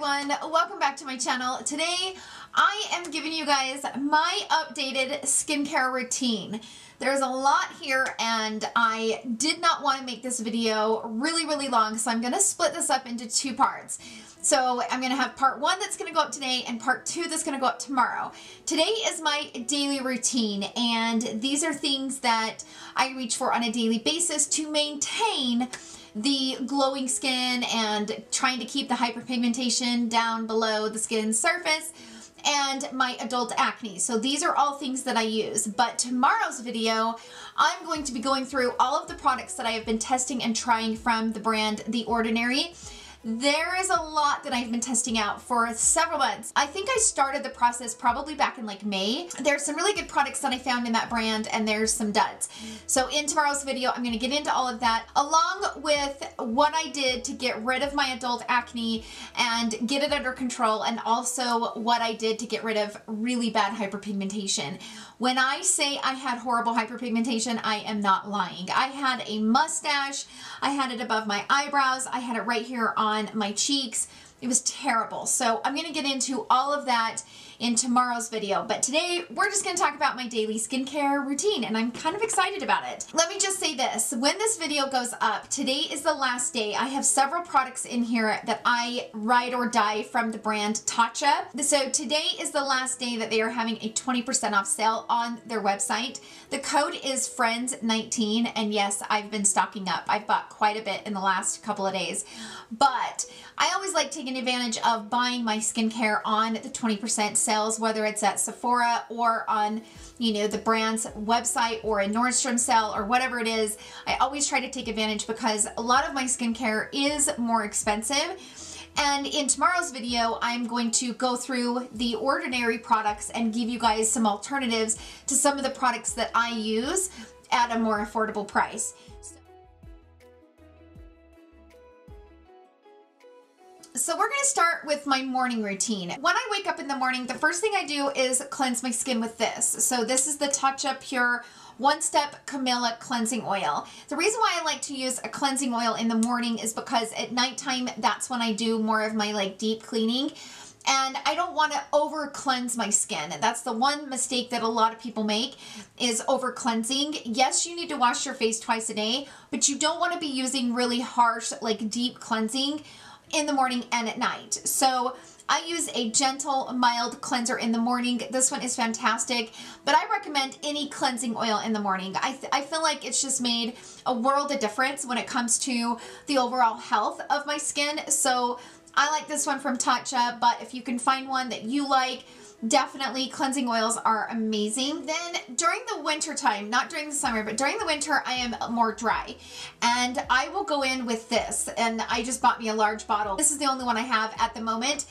everyone, welcome back to my channel. Today I am giving you guys my updated skincare routine. There's a lot here and I did not want to make this video really really long so I'm going to split this up into two parts. So I'm going to have part one that's going to go up today and part two that's going to go up tomorrow. Today is my daily routine and these are things that I reach for on a daily basis to maintain the glowing skin and trying to keep the hyperpigmentation down below the skin surface and my adult acne. So these are all things that I use. But tomorrow's video, I'm going to be going through all of the products that I have been testing and trying from the brand The Ordinary there is a lot that I've been testing out for several months. I think I started the process probably back in like May. There's some really good products that I found in that brand and there's some duds. So in tomorrow's video, I'm going to get into all of that along with what I did to get rid of my adult acne and get it under control and also what I did to get rid of really bad hyperpigmentation. When I say I had horrible hyperpigmentation, I am not lying. I had a mustache, I had it above my eyebrows, I had it right here on my cheeks. It was terrible. So I'm going to get into all of that in tomorrow's video. But today we're just going to talk about my daily skincare routine and I'm kind of excited about it. Let me just say this. When this video goes up, today is the last day. I have several products in here that I ride or die from the brand Tatcha. So today is the last day that they are having a 20% off sale on their website. The code is FRIENDS19 and yes, I've been stocking up. I've bought quite a bit in the last couple of days. But I always like taking advantage of buying my skincare on the 20% sales, whether it's at Sephora or on, you know, the brand's website or a Nordstrom sale or whatever it is. I always try to take advantage because a lot of my skincare is more expensive. And in tomorrow's video, I'm going to go through the ordinary products and give you guys some alternatives to some of the products that I use at a more affordable price. So we're going to start with my morning routine. When I wake up in the morning, the first thing I do is cleanse my skin with this. So this is the Tatcha Pure one Step Camellia Cleansing Oil. The reason why I like to use a cleansing oil in the morning is because at nighttime, that's when I do more of my like deep cleaning and I don't want to over cleanse my skin. That's the one mistake that a lot of people make is over cleansing. Yes, you need to wash your face twice a day, but you don't want to be using really harsh like deep cleansing in the morning and at night. So I use a gentle, mild cleanser in the morning. This one is fantastic, but I recommend any cleansing oil in the morning. I, I feel like it's just made a world of difference when it comes to the overall health of my skin. So I like this one from Tatcha, but if you can find one that you like, definitely cleansing oils are amazing. Then during the winter time, not during the summer, but during the winter, I am more dry. And I will go in with this. And I just bought me a large bottle. This is the only one I have at the moment.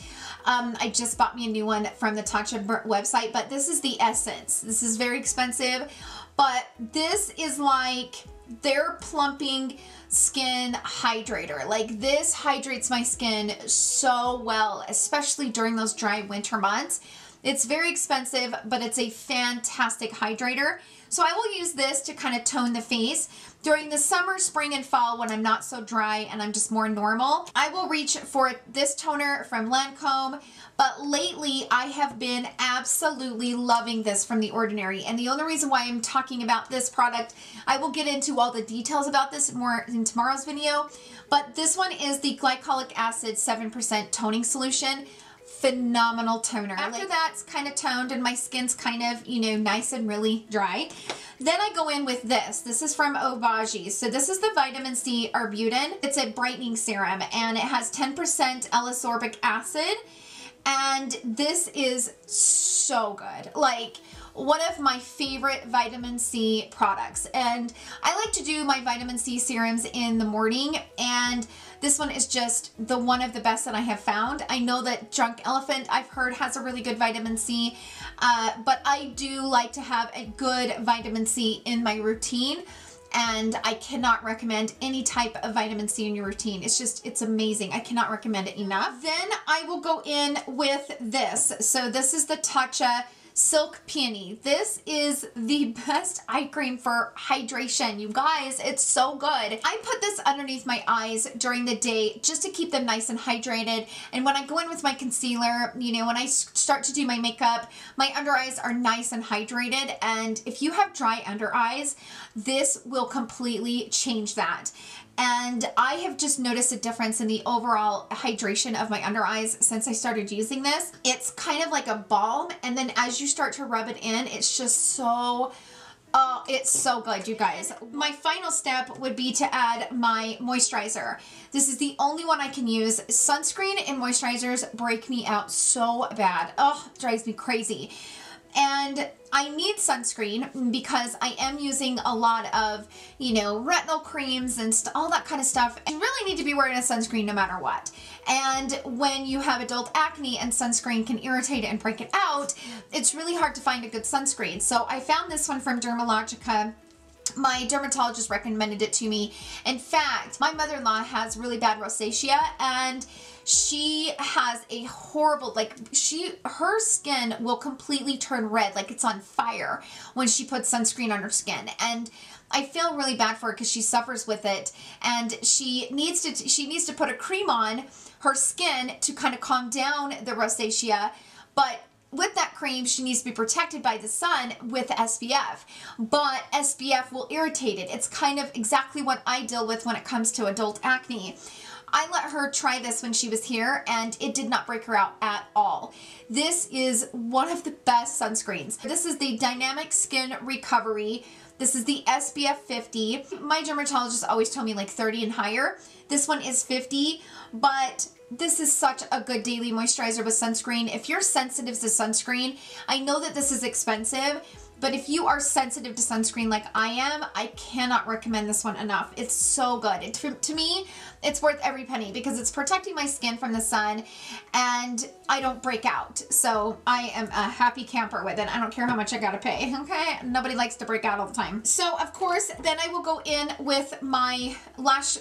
Um, I just bought me a new one from the Tatcha website, but this is the Essence. This is very expensive, but this is like their plumping skin hydrator. Like this hydrates my skin so well, especially during those dry winter months. It's very expensive, but it's a fantastic hydrator. So I will use this to kind of tone the face. During the summer, spring, and fall when I'm not so dry and I'm just more normal, I will reach for this toner from Lancome. But lately, I have been absolutely loving this from The Ordinary. And the only reason why I'm talking about this product, I will get into all the details about this more in tomorrow's video. But this one is the glycolic acid 7% toning solution phenomenal toner. After like, that's kind of toned and my skin's kind of, you know, nice and really dry, then I go in with this. This is from Obagi. So this is the Vitamin C Arbutin. It's a brightening serum and it has 10% L-ascorbic acid. And this is so good. Like, one of my favorite vitamin C products. And I like to do my vitamin C serums in the morning and this one is just the one of the best that I have found. I know that Drunk Elephant I've heard has a really good vitamin C, uh, but I do like to have a good vitamin C in my routine and I cannot recommend any type of vitamin C in your routine. It's just, it's amazing. I cannot recommend it enough. Then I will go in with this. So this is the Tatcha Silk Peony. This is the best eye cream for hydration. You guys, it's so good. I put this underneath my eyes during the day just to keep them nice and hydrated. And when I go in with my concealer, you know, when I start to do my makeup, my under eyes are nice and hydrated. And if you have dry under eyes, this will completely change that. And I have just noticed a difference in the overall hydration of my under eyes since I started using this. It's kind of like a balm. And then as you start to rub it in, it's just so Oh, it's so good, you guys. My final step would be to add my moisturizer. This is the only one I can use. Sunscreen and moisturizers break me out so bad. Oh, drives me crazy. And I need sunscreen because I am using a lot of, you know, retinol creams and all that kind of stuff. You really need to be wearing a sunscreen no matter what. And when you have adult acne and sunscreen can irritate it and break it out, it's really hard to find a good sunscreen. So I found this one from Dermalogica my dermatologist recommended it to me. In fact, my mother-in-law has really bad rosacea and she has a horrible like she her skin will completely turn red like it's on fire when she puts sunscreen on her skin and I feel really bad for her because she suffers with it and she needs to she needs to put a cream on her skin to kind of calm down the rosacea but with that cream, she needs to be protected by the sun with SPF, but SPF will irritate it. It's kind of exactly what I deal with when it comes to adult acne. I let her try this when she was here and it did not break her out at all. This is one of the best sunscreens. This is the Dynamic Skin Recovery. This is the SPF 50. My dermatologist always told me like 30 and higher. This one is 50, but this is such a good daily moisturizer with sunscreen. If you're sensitive to sunscreen, I know that this is expensive, but if you are sensitive to sunscreen like I am, I cannot recommend this one enough. It's so good. It, to, to me, it's worth every penny because it's protecting my skin from the sun and I don't break out. So I am a happy camper with it. I don't care how much I gotta pay, okay? Nobody likes to break out all the time. So of course, then I will go in with my lash,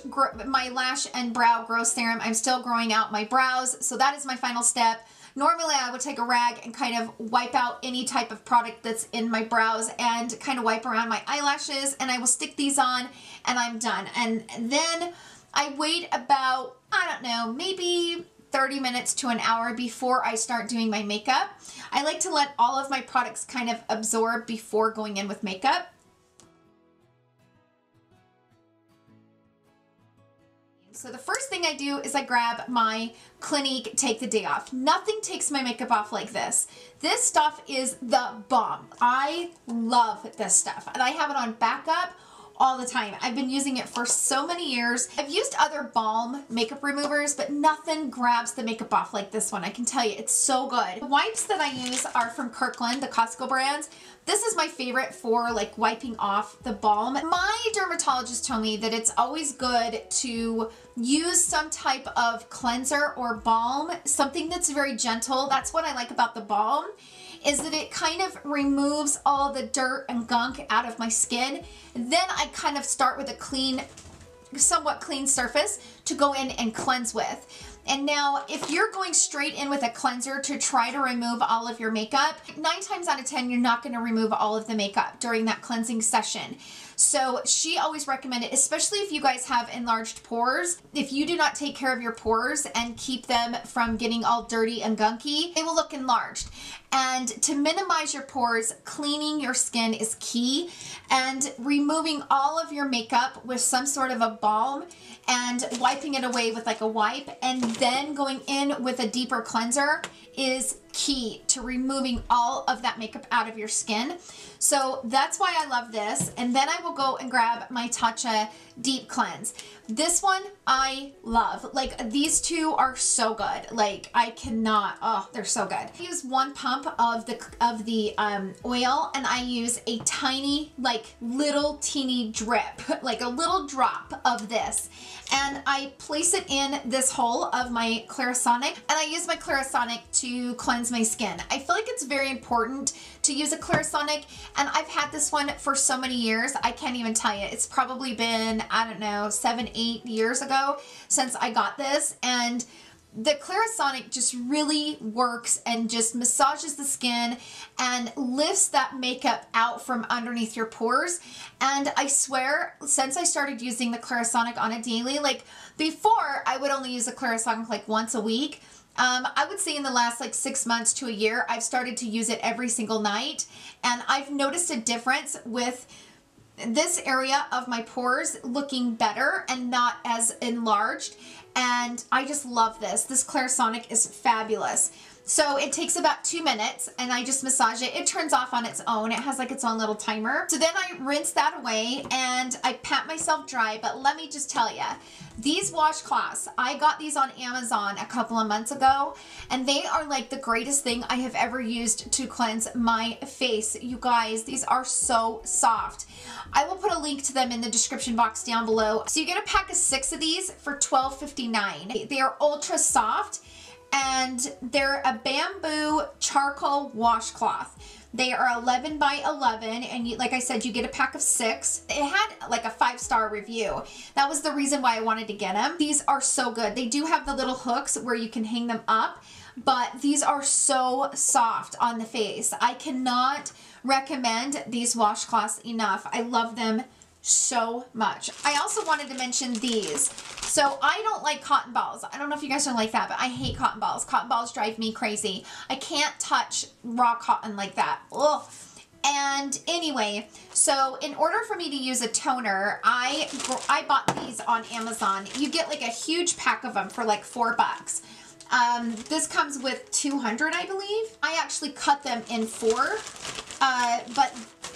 my lash and brow growth serum. I'm still growing out my brows. So that is my final step. Normally I would take a rag and kind of wipe out any type of product that's in my brows and kind of wipe around my eyelashes and I will stick these on and I'm done. And then I wait about, I don't know, maybe 30 minutes to an hour before I start doing my makeup. I like to let all of my products kind of absorb before going in with makeup. So the first thing I do is I grab my Clinique Take the Day Off. Nothing takes my makeup off like this. This stuff is the bomb. I love this stuff. And I have it on backup all the time. I've been using it for so many years. I've used other balm makeup removers, but nothing grabs the makeup off like this one. I can tell you, it's so good. The wipes that I use are from Kirkland, the Costco brands. This is my favorite for like wiping off the balm. My dermatologist told me that it's always good to use some type of cleanser or balm, something that's very gentle. That's what I like about the balm is that it kind of removes all the dirt and gunk out of my skin. Then I kind of start with a clean, somewhat clean surface to go in and cleanse with. And now if you're going straight in with a cleanser to try to remove all of your makeup, nine times out of 10, you're not gonna remove all of the makeup during that cleansing session. So she always recommended, especially if you guys have enlarged pores, if you do not take care of your pores and keep them from getting all dirty and gunky, they will look enlarged. And to minimize your pores, cleaning your skin is key and removing all of your makeup with some sort of a balm and wiping it away with like a wipe and then going in with a deeper cleanser is key to removing all of that makeup out of your skin. So that's why I love this. And then I will go and grab my Tatcha Deep Cleanse. This one I love. Like these two are so good. Like I cannot, oh, they're so good. I use one pump of the of the um, oil and I use a tiny, like little teeny drip, like a little drop of this. And I place it in this hole of my Clarisonic and I use my Clarisonic to cleanse my skin. I feel like it's very important to use a Clarisonic and I've had this one for so many years. I can't even tell you. It's probably been, I don't know, seven, eight years ago since I got this and the Clarisonic just really works and just massages the skin and lifts that makeup out from underneath your pores. And I swear, since I started using the Clarisonic on a daily, like before, I would only use the Clarisonic like once a week. Um, I would say in the last like six months to a year, I've started to use it every single night. And I've noticed a difference with this area of my pores looking better and not as enlarged. And I just love this. This Clarisonic is fabulous. So it takes about two minutes and I just massage it. It turns off on its own. It has like its own little timer. So then I rinse that away and I pat myself dry. But let me just tell you, these washcloths, I got these on Amazon a couple of months ago and they are like the greatest thing I have ever used to cleanse my face. You guys, these are so soft. I will put a link to them in the description box down below. So you get a pack of six of these for $12.59. They are ultra soft and they're a bamboo charcoal washcloth. They are 11 by 11 and you, like I said, you get a pack of six. It had like a five star review. That was the reason why I wanted to get them. These are so good. They do have the little hooks where you can hang them up, but these are so soft on the face. I cannot recommend these washcloths enough. I love them so much. I also wanted to mention these. So I don't like cotton balls. I don't know if you guys don't like that, but I hate cotton balls. Cotton balls drive me crazy. I can't touch raw cotton like that. Ugh. And anyway, so in order for me to use a toner, I I bought these on Amazon. You get like a huge pack of them for like four bucks. Um, this comes with 200, I believe. I actually cut them in four, uh, but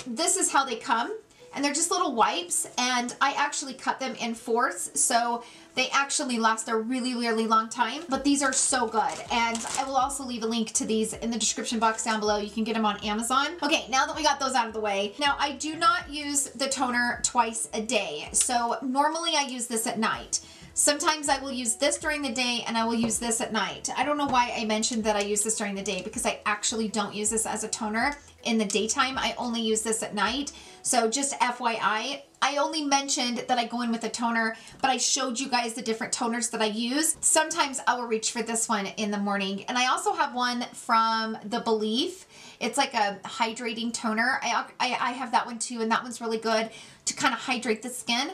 this is how they come and they're just little wipes and I actually cut them in fourths so they actually last a really really long time but these are so good and I will also leave a link to these in the description box down below you can get them on Amazon okay now that we got those out of the way now I do not use the toner twice a day so normally I use this at night Sometimes I will use this during the day and I will use this at night. I don't know why I mentioned that I use this during the day because I actually don't use this as a toner in the daytime. I only use this at night. So just FYI, I only mentioned that I go in with a toner, but I showed you guys the different toners that I use. Sometimes I will reach for this one in the morning. And I also have one from The Belif. It's like a hydrating toner. I, I, I have that one too, and that one's really good to kind of hydrate the skin.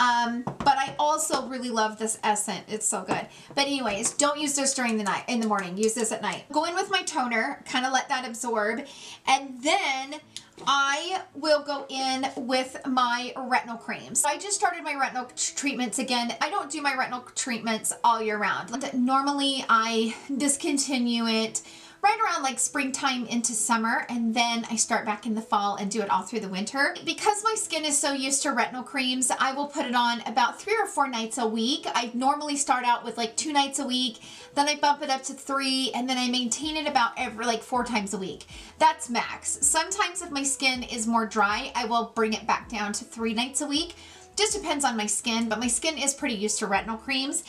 Um, but I also really love this Essent. It's so good. But anyways, don't use this during the night, in the morning. Use this at night. Go in with my toner, kind of let that absorb. And then I will go in with my retinol creams. I just started my retinol treatments again. I don't do my retinol treatments all year round. Normally I discontinue it right around like springtime into summer and then I start back in the fall and do it all through the winter. Because my skin is so used to retinol creams, I will put it on about three or four nights a week. I normally start out with like two nights a week, then I bump it up to three, and then I maintain it about every like four times a week. That's max. Sometimes if my skin is more dry, I will bring it back down to three nights a week. Just depends on my skin, but my skin is pretty used to retinol creams.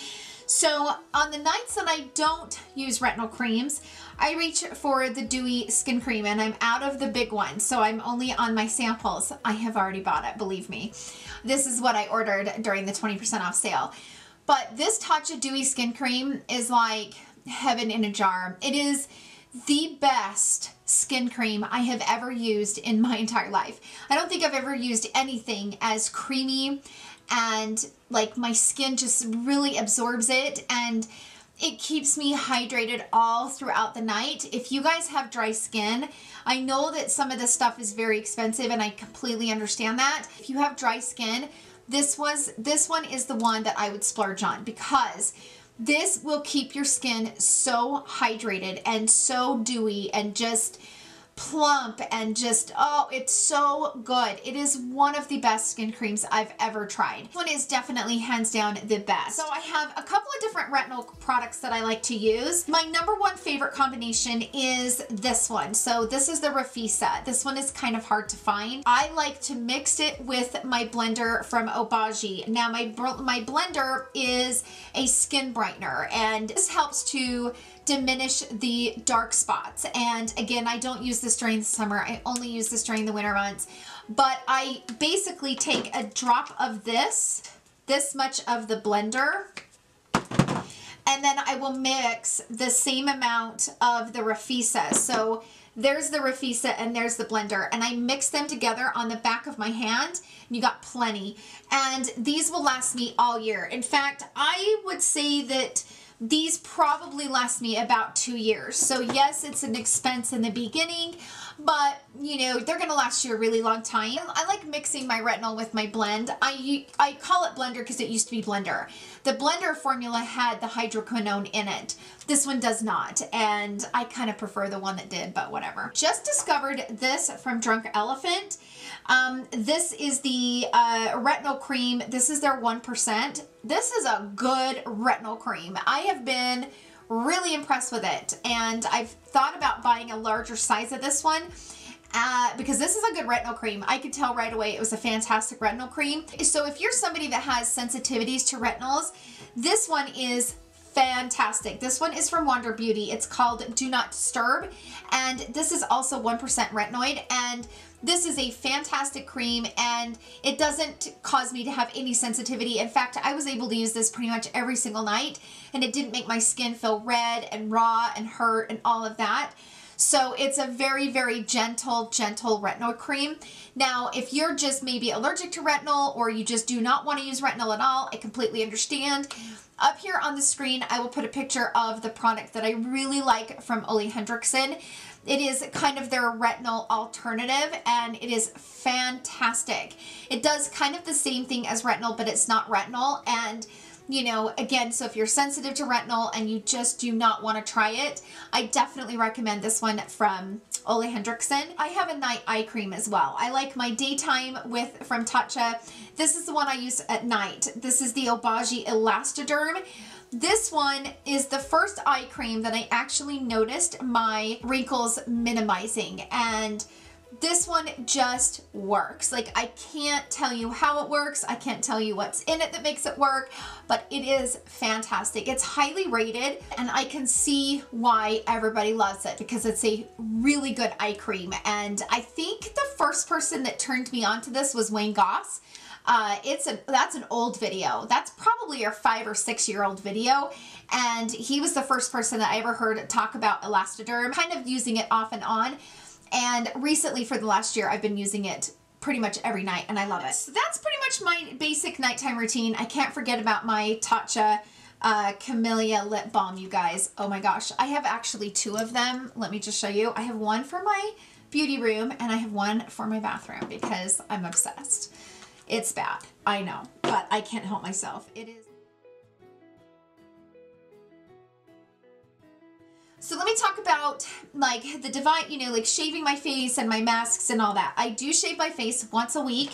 So on the nights that I don't use retinol creams, I reach for the Dewy Skin Cream and I'm out of the big one. So I'm only on my samples. I have already bought it, believe me. This is what I ordered during the 20% off sale. But this Tatcha Dewy Skin Cream is like heaven in a jar. It is the best skin cream I have ever used in my entire life. I don't think I've ever used anything as creamy and like my skin just really absorbs it and it keeps me hydrated all throughout the night. If you guys have dry skin, I know that some of this stuff is very expensive and I completely understand that. If you have dry skin, this was this one is the one that I would splurge on because this will keep your skin so hydrated and so dewy and just plump and just, oh, it's so good. It is one of the best skin creams I've ever tried. This one is definitely hands down the best. So I have a couple of different retinol products that I like to use. My number one favorite combination is this one. So this is the Refissa. This one is kind of hard to find. I like to mix it with my blender from Obagi. Now my, my blender is a skin brightener and this helps to diminish the dark spots. And again, I don't use this during the summer. I only use this during the winter months. But I basically take a drop of this, this much of the blender, And then I will mix the same amount of the Refissa. So there's the Refissa and there's the blender. And I mix them together on the back of my hand. You got plenty. And these will last me all year. In fact, I would say that these probably last me about two years. So yes, it's an expense in the beginning, but you know, they're to last you a really long time. I like mixing my retinol with my blend. I, I call it blender because it used to be blender. The blender formula had the hydroquinone in it. This one does not, and I kind of prefer the one that did, but whatever. Just discovered this from Drunk Elephant. Um, this is the uh, retinol cream. This is their 1%. This is a good retinol cream. I have been really impressed with it, and I've thought about buying a larger size of this one. Uh, because this is a good retinol cream. I could tell right away it was a fantastic retinol cream. So if you're somebody that has sensitivities to retinols, this one is fantastic. This one is from Wander Beauty. It's called Do Not Disturb, and this is also 1% retinoid, and this is a fantastic cream and it doesn't cause me to have any sensitivity. In fact, I was able to use this pretty much every single night and it didn't make my skin feel red and raw and hurt and all of that. So it's a very, very gentle, gentle retinol cream. Now, if you're just maybe allergic to retinol or you just do not want to use retinol at all, I completely understand. Up here on the screen, I will put a picture of the product that I really like from Ole Henriksen. It is kind of their retinol alternative and it is fantastic. It does kind of the same thing as retinol, but it's not retinol. And you know, again, so if you're sensitive to retinol and you just do not want to try it, I definitely recommend this one from Ole Henriksen. I have a night eye cream as well. I like my daytime with from Tatcha. This is the one I use at night. This is the Obagi Elastiderm. This one is the first eye cream that I actually noticed my wrinkles minimizing and this one just works. Like I can't tell you how it works. I can't tell you what's in it that makes it work, but it is fantastic. It's highly rated and I can see why everybody loves it because it's a really good eye cream. And I think the first person that turned me onto this was Wayne Goss. Uh, it's a that's an old video. That's probably a five or six year old video. And he was the first person that I ever heard talk about Elastiderm, kind of using it off and on. And recently for the last year, I've been using it pretty much every night and I love it. So that's pretty much my basic nighttime routine. I can't forget about my Tatcha uh, Camellia lip balm, you guys. Oh my gosh. I have actually two of them. Let me just show you. I have one for my beauty room and I have one for my bathroom because I'm obsessed. It's bad. I know, but I can't help myself. It is. So let me talk about like the divine, you know, like shaving my face and my masks and all that. I do shave my face once a week.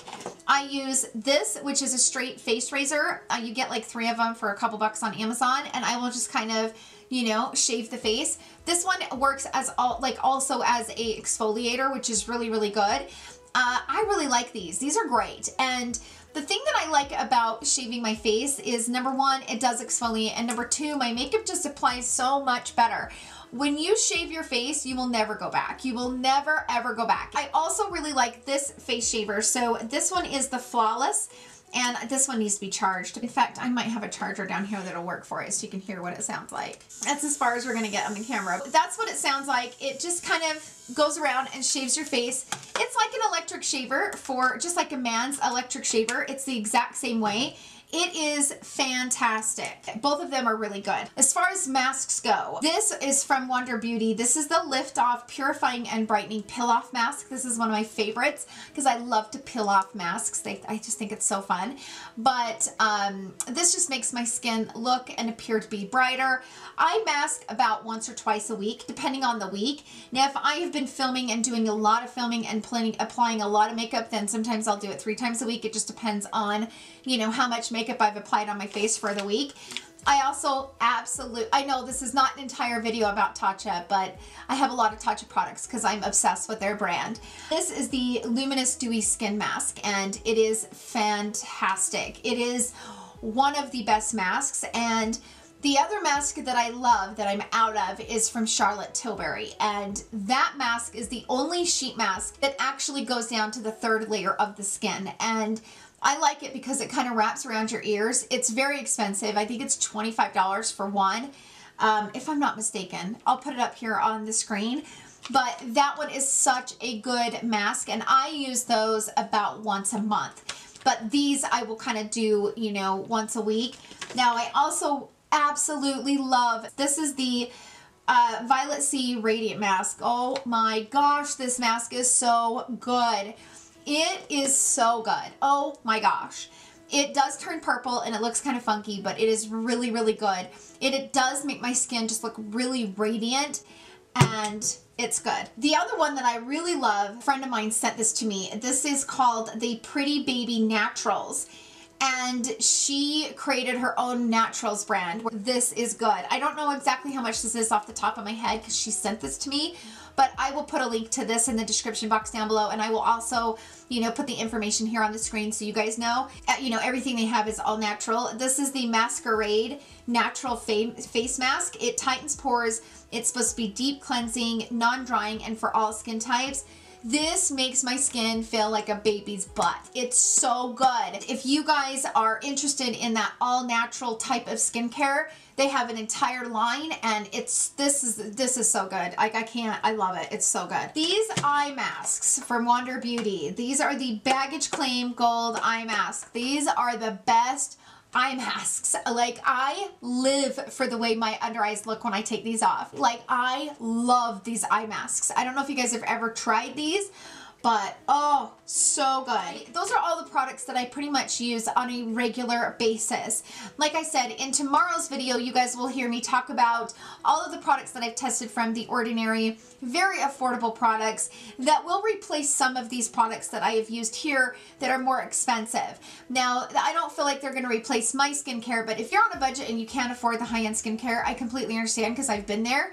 I use this, which is a straight face razor. Uh, you get like three of them for a couple bucks on Amazon and I will just kind of, you know, shave the face. This one works as all like also as a exfoliator, which is really, really good. Uh, I really like these. These are great. And the thing that I like about shaving my face is number one, it does exfoliate. And number two, my makeup just applies so much better. When you shave your face, you will never go back. You will never ever go back. I also really like this face shaver. So this one is the Flawless and this one needs to be charged. In fact, I might have a charger down here that'll work for it so you can hear what it sounds like. That's as far as we're gonna get on the camera. That's what it sounds like. It just kind of goes around and shaves your face. It's like an electric shaver for, just like a man's electric shaver. It's the exact same way. It is fantastic. Both of them are really good. As far as masks go, this is from Wander Beauty. This is the Lift Off Purifying and Brightening Pill Off Mask. This is one of my favorites because I love to peel off masks. They, I just think it's so fun. But um, this just makes my skin look and appear to be brighter. I mask about once or twice a week, depending on the week. Now, if I have been filming and doing a lot of filming and planning, applying a lot of makeup, then sometimes I'll do it three times a week. It just depends on, you know, how much makeup makeup I've applied on my face for the week. I also absolutely, I know this is not an entire video about Tatcha, but I have a lot of Tatcha products because I'm obsessed with their brand. This is the Luminous Dewy Skin Mask and it is fantastic. It is one of the best masks and the other mask that I love that I'm out of is from Charlotte Tilbury and that mask is the only sheet mask that actually goes down to the third layer of the skin and I like it because it kind of wraps around your ears. It's very expensive. I think it's $25 for one, um, if I'm not mistaken. I'll put it up here on the screen. But that one is such a good mask, and I use those about once a month. But these I will kind of do, you know, once a week. Now, I also absolutely love, this is the uh, Violet C Radiant Mask. Oh my gosh, this mask is so good. It is so good. Oh my gosh. It does turn purple and it looks kind of funky, but it is really, really good. It, it does make my skin just look really radiant and it's good. The other one that I really love, a friend of mine sent this to me. This is called the Pretty Baby Naturals and she created her own naturals brand. This is good. I don't know exactly how much this is off the top of my head because she sent this to me, but I will put a link to this in the description box down below and I will also, you know, put the information here on the screen so you guys know. Uh, you know, everything they have is all natural. This is the Masquerade Natural Face Mask. It tightens pores. It's supposed to be deep cleansing, non-drying, and for all skin types. This makes my skin feel like a baby's butt. It's so good. If you guys are interested in that all natural type of skincare, they have an entire line and it's this is this is so good. Like I can't I love it. It's so good. These eye masks from Wander Beauty. These are the baggage claim gold eye mask. These are the best eye masks. Like I live for the way my under eyes look when I take these off. Like I love these eye masks. I don't know if you guys have ever tried these, but oh, so good. Those are all the products that I pretty much use on a regular basis. Like I said, in tomorrow's video, you guys will hear me talk about all of the products that I've tested from The Ordinary, very affordable products that will replace some of these products that I have used here that are more expensive. Now, I don't feel like they're going to replace my skincare, but if you're on a budget and you can't afford the high-end skincare, I completely understand because I've been there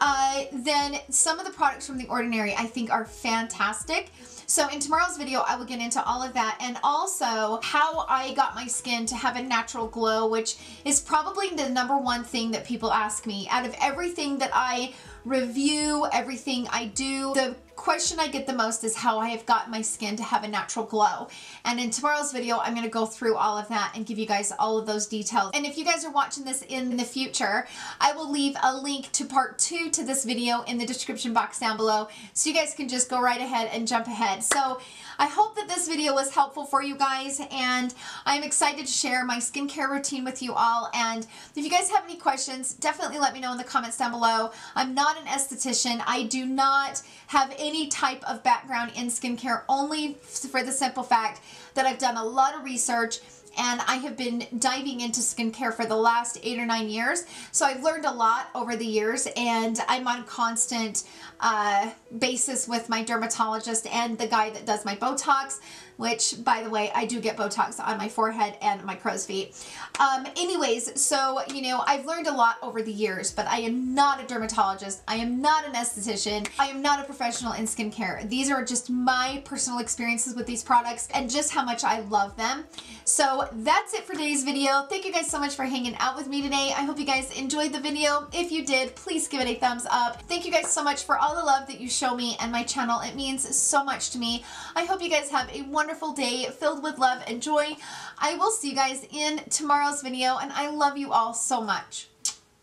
uh, then some of the products from The Ordinary I think are fantastic. So in tomorrow's video, I will get into all of that and also how I got my skin to have a natural glow, which is probably the number one thing that people ask me. Out of everything that I review, everything I do, the question I get the most is how I have got my skin to have a natural glow. And in tomorrow's video, I'm going to go through all of that and give you guys all of those details. And if you guys are watching this in the future, I will leave a link to part two to this video in the description box down below. So you guys can just go right ahead and jump ahead. So I hope that this video was helpful for you guys and I'm excited to share my skincare routine with you all. And if you guys have any questions, definitely let me know in the comments down below. I'm not an esthetician. I do not have any any type of background in skincare only for the simple fact that I've done a lot of research and I have been diving into skincare for the last eight or nine years. So I've learned a lot over the years and I'm on a constant uh, basis with my dermatologist and the guy that does my Botox which by the way, I do get Botox on my forehead and my crow's feet. Um, anyways, so, you know, I've learned a lot over the years, but I am not a dermatologist. I am not an esthetician. I am not a professional in skincare. These are just my personal experiences with these products and just how much I love them. So that's it for today's video. Thank you guys so much for hanging out with me today. I hope you guys enjoyed the video. If you did, please give it a thumbs up. Thank you guys so much for all the love that you show me and my channel. It means so much to me. I hope you guys have a wonderful wonderful day filled with love and joy. I will see you guys in tomorrow's video and I love you all so much.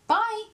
Bye.